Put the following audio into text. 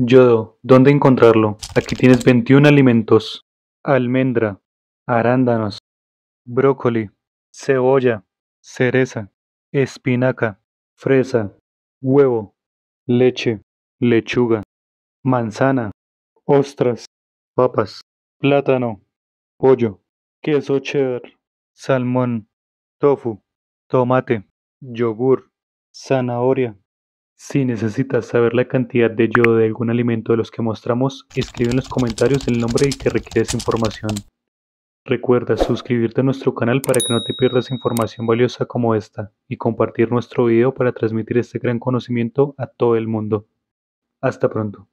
Yodo, ¿dónde encontrarlo? Aquí tienes 21 alimentos. Almendra, arándanos, brócoli, cebolla, cereza, espinaca, fresa, huevo, leche, lechuga, manzana, ostras, papas, plátano, pollo, queso cheddar, salmón, tofu, tomate, yogur, zanahoria. Si necesitas saber la cantidad de yodo de algún alimento de los que mostramos, escribe en los comentarios el nombre y que requieres información. Recuerda suscribirte a nuestro canal para que no te pierdas información valiosa como esta y compartir nuestro video para transmitir este gran conocimiento a todo el mundo. Hasta pronto.